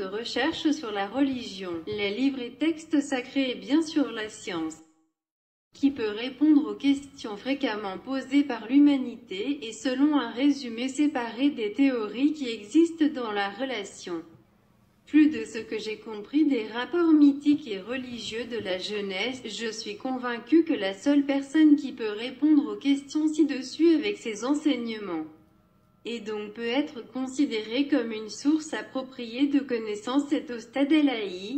Après 30 ans de recherche sur la religion, les livres et textes sacrés et bien sûr la science, qui peut répondre aux questions fréquemment posées par l'humanité et selon un résumé séparé des théories qui existent dans la relation. Plus de ce que j'ai compris des rapports mythiques et religieux de la jeunesse, je suis convaincu que la seule personne qui peut répondre aux questions ci-dessus avec ses enseignements et donc peut être considérée comme une source appropriée de connaissances est au stade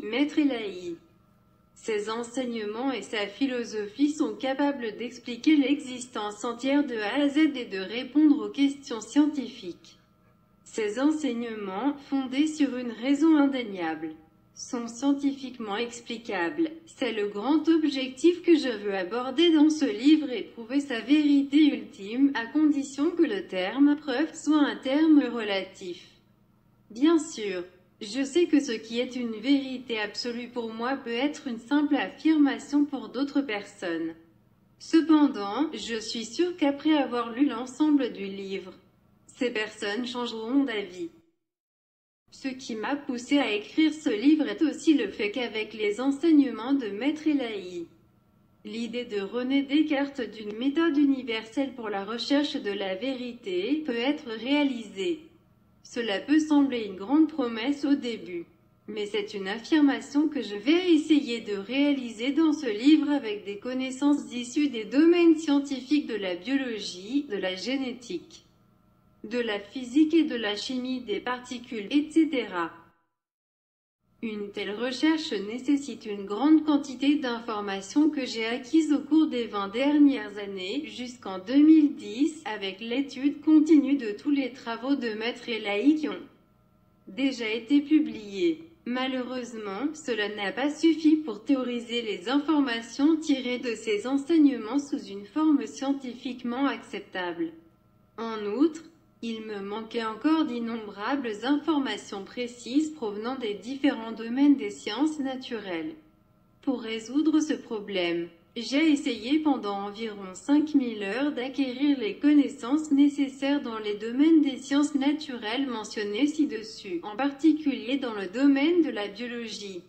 maître Elahi. Ses enseignements et sa philosophie sont capables d'expliquer l'existence entière de A à Z et de répondre aux questions scientifiques. Ces enseignements, fondés sur une raison indéniable, sont scientifiquement explicables. C'est le grand objectif que je veux aborder dans ce livre et prouver sa vérité ultime, à condition que le terme preuve soit un terme relatif. Bien sûr, je sais que ce qui est une vérité absolue pour moi peut être une simple affirmation pour d'autres personnes. Cependant, je suis sûr qu'après avoir lu l'ensemble du livre, ces personnes changeront d'avis. Ce qui m'a poussé à écrire ce livre est aussi le fait qu'avec les enseignements de Maître Elahi, l'idée de René Descartes d'une méthode universelle pour la recherche de la vérité peut être réalisée. Cela peut sembler une grande promesse au début, mais c'est une affirmation que je vais essayer de réaliser dans ce livre avec des connaissances issues des domaines scientifiques de la biologie, de la génétique, de la physique et de la chimie des particules, etc. Une telle recherche nécessite une grande quantité d'informations que j'ai acquises au cours des 20 dernières années, jusqu'en 2010, avec l'étude continue de tous les travaux de Maître Elahi qui ont déjà été publiés. Malheureusement, cela n'a pas suffi pour théoriser les informations tirées de ces enseignements sous une forme scientifiquement acceptable. En outre, il me manquait encore d'innombrables informations précises provenant des différents domaines des sciences naturelles. Pour résoudre ce problème, j'ai essayé pendant environ 5000 heures d'acquérir les connaissances nécessaires dans les domaines des sciences naturelles mentionnés ci-dessus, en particulier dans le domaine de la biologie,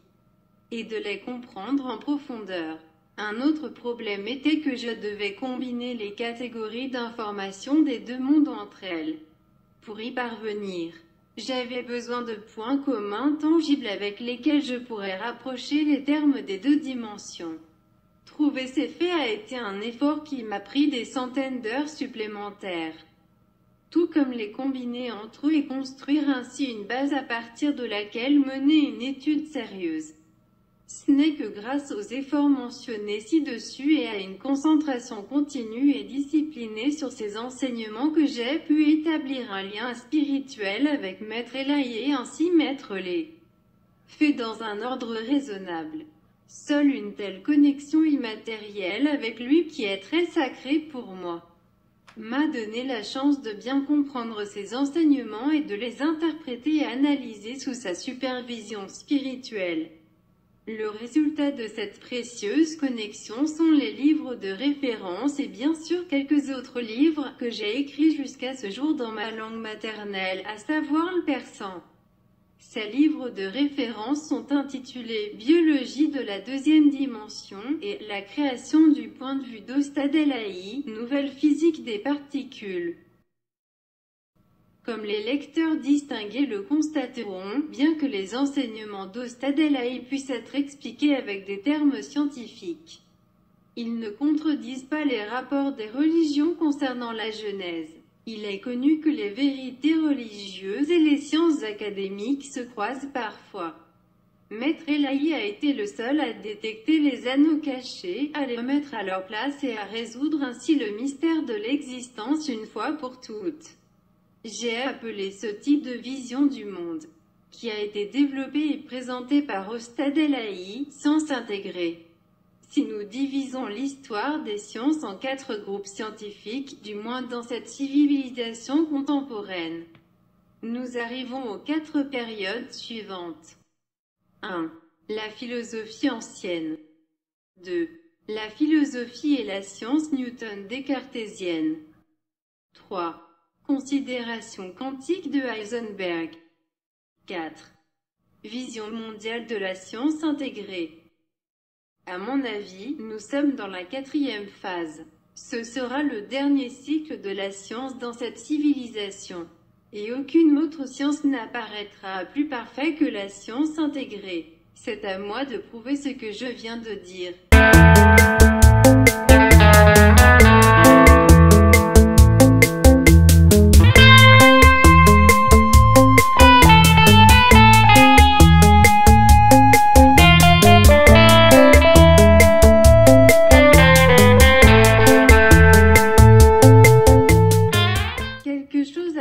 et de les comprendre en profondeur. Un autre problème était que je devais combiner les catégories d'informations des deux mondes entre elles. Pour y parvenir, j'avais besoin de points communs tangibles avec lesquels je pourrais rapprocher les termes des deux dimensions. Trouver ces faits a été un effort qui m'a pris des centaines d'heures supplémentaires. Tout comme les combiner entre eux et construire ainsi une base à partir de laquelle mener une étude sérieuse. Ce n'est que grâce aux efforts mentionnés ci-dessus et à une concentration continue et disciplinée sur ces enseignements que j'ai pu établir un lien spirituel avec Maître Elahi et ainsi mettre les faits dans un ordre raisonnable. Seule une telle connexion immatérielle avec lui qui est très sacrée pour moi m'a donné la chance de bien comprendre ses enseignements et de les interpréter et analyser sous sa supervision spirituelle. Le résultat de cette précieuse connexion sont les livres de référence et bien sûr quelques autres livres que j'ai écrits jusqu'à ce jour dans ma langue maternelle, à savoir le persan. Ces livres de référence sont intitulés Biologie de la deuxième dimension et La création du point de vue d'Ostadelaï, Nouvelle physique des particules. Comme les lecteurs distingués le constateront, bien que les enseignements d'Ostadelaï puissent être expliqués avec des termes scientifiques, ils ne contredisent pas les rapports des religions concernant la Genèse. Il est connu que les vérités religieuses et les sciences académiques se croisent parfois. Maître Elahi a été le seul à détecter les anneaux cachés, à les remettre à leur place et à résoudre ainsi le mystère de l'existence une fois pour toutes. J'ai appelé ce type de vision du monde, qui a été développé et présenté par Ostad science intégrée. Si nous divisons l'histoire des sciences en quatre groupes scientifiques, du moins dans cette civilisation contemporaine, nous arrivons aux quatre périodes suivantes. 1. La philosophie ancienne. 2. La philosophie et la science Newton-Descartésienne. 3. Considération quantique de Heisenberg. 4. Vision mondiale de la science intégrée. À mon avis, nous sommes dans la quatrième phase. Ce sera le dernier cycle de la science dans cette civilisation. Et aucune autre science n'apparaîtra plus parfait que la science intégrée. C'est à moi de prouver ce que je viens de dire.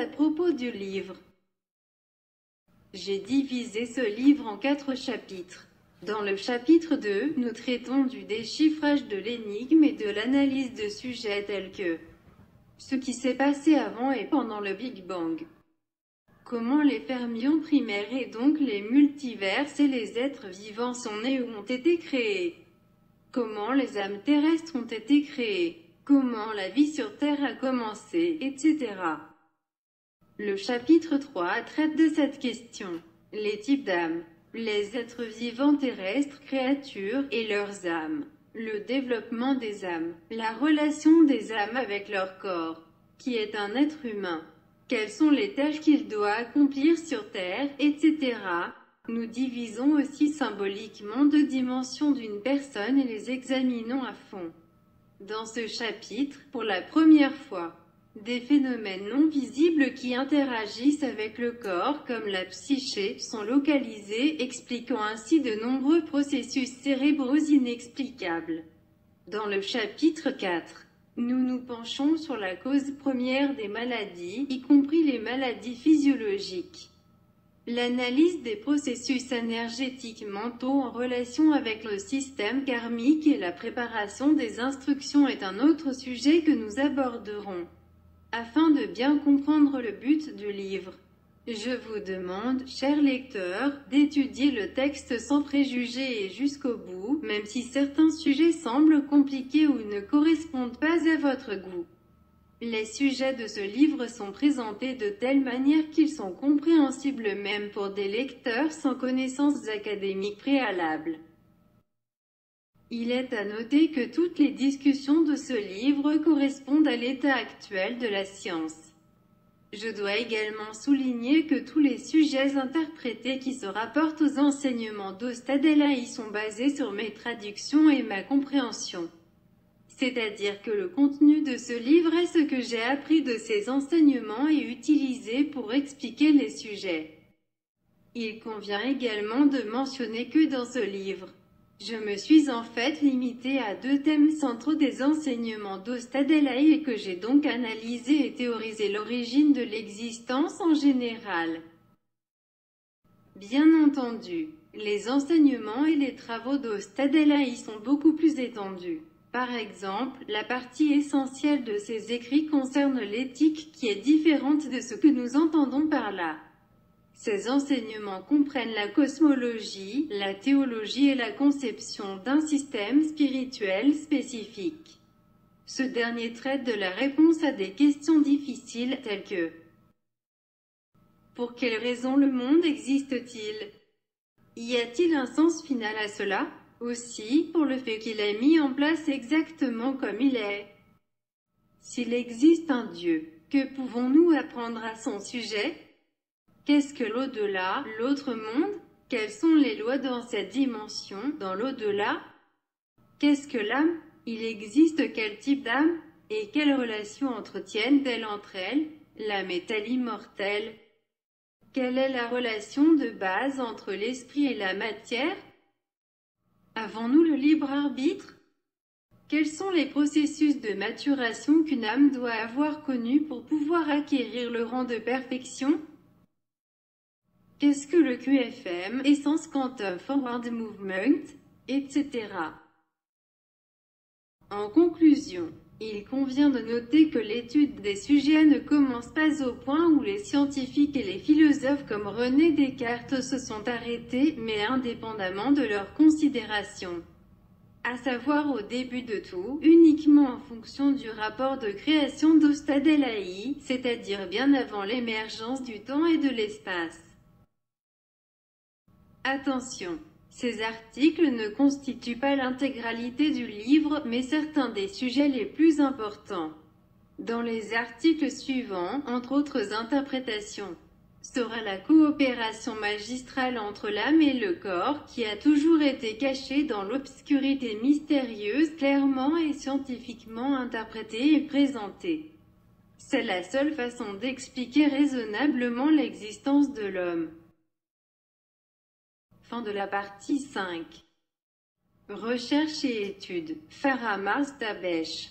À propos du livre. J'ai divisé ce livre en quatre chapitres. Dans le chapitre 2, nous traitons du déchiffrage de l'énigme et de l'analyse de sujets tels que ce qui s'est passé avant et pendant le Big Bang. Comment les fermions primaires et donc les multiverses et les êtres vivants sont nés ou ont été créés? Comment les âmes terrestres ont été créées? Comment la vie sur Terre a commencé, etc. Le chapitre 3 traite de cette question. Les types d'âmes. Les êtres vivants terrestres, créatures, et leurs âmes. Le développement des âmes. La relation des âmes avec leur corps. Qui est un être humain. Quelles sont les tâches qu'il doit accomplir sur Terre, etc. Nous divisons aussi symboliquement deux dimensions d'une personne et les examinons à fond. Dans ce chapitre, pour la première fois, des phénomènes non visibles qui interagissent avec le corps comme la psyché sont localisés, expliquant ainsi de nombreux processus cérébraux inexplicables. Dans le chapitre 4, nous nous penchons sur la cause première des maladies, y compris les maladies physiologiques. L'analyse des processus énergétiques mentaux en relation avec le système karmique et la préparation des instructions est un autre sujet que nous aborderons. Afin de bien comprendre le but du livre, je vous demande, chers lecteurs, d'étudier le texte sans préjugés et jusqu'au bout, même si certains sujets semblent compliqués ou ne correspondent pas à votre goût. Les sujets de ce livre sont présentés de telle manière qu'ils sont compréhensibles même pour des lecteurs sans connaissances académiques préalables. Il est à noter que toutes les discussions de ce livre correspondent à l'état actuel de la science. Je dois également souligner que tous les sujets interprétés qui se rapportent aux enseignements d'Ostadelaï sont basés sur mes traductions et ma compréhension. C'est-à-dire que le contenu de ce livre est ce que j'ai appris de ces enseignements et utilisé pour expliquer les sujets. Il convient également de mentionner que dans ce livre, je me suis en fait limité à deux thèmes centraux des enseignements d'Ostadelaï et que j'ai donc analysé et théorisé l'origine de l'existence en général. Bien entendu, les enseignements et les travaux d'Ostadelaï sont beaucoup plus étendus. Par exemple, la partie essentielle de ses écrits concerne l'éthique qui est différente de ce que nous entendons par là. Ces enseignements comprennent la cosmologie, la théologie et la conception d'un système spirituel spécifique. Ce dernier traite de la réponse à des questions difficiles telles que Pour quelle raison le monde existe-t-il? Y a-t-il un sens final à cela? Aussi, pour le fait qu'il est mis en place exactement comme il est. S'il existe un Dieu, que pouvons-nous apprendre à son sujet? Qu'est-ce que l'au-delà, l'autre monde? Quelles sont les lois dans cette dimension, dans l'au-delà Qu'est-ce que l'âme? Il existe quel type d'âme? Et quelles relations entretiennent-elles entre elles? L'âme est-elle immortelle? Quelle est la relation de base entre l'esprit et la matière? Avons-nous le libre arbitre? Quels sont les processus de maturation qu'une âme doit avoir connus pour pouvoir acquérir le rang de perfection? Qu'est-ce que le QFM, Essence Quantum Forward Movement, etc. En conclusion, il convient de noter que l'étude des sujets ne commence pas au point où les scientifiques et les philosophes comme René Descartes se sont arrêtés, mais indépendamment de leurs considérations. À savoir au début de tout, uniquement en fonction du rapport de création d'Ostadelaï, c'est-à-dire bien avant l'émergence du temps et de l'espace. Attention, ces articles ne constituent pas l'intégralité du livre, mais certains des sujets les plus importants. Dans les articles suivants, entre autres interprétations, sera la coopération magistrale entre l'âme et le corps qui a toujours été cachée dans l'obscurité mystérieuse, clairement et scientifiquement interprétée et présentée. C'est la seule façon d'expliquer raisonnablement l'existence de l'homme. De la partie 5. Recherche et études. Mars Dabesh.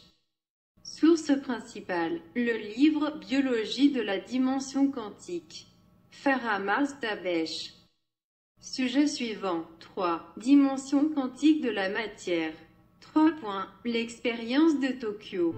Source principale. Le livre Biologie de la dimension quantique. Mars Dabesh. Sujet suivant. 3. Dimension quantique de la matière. 3 points. L'expérience de Tokyo.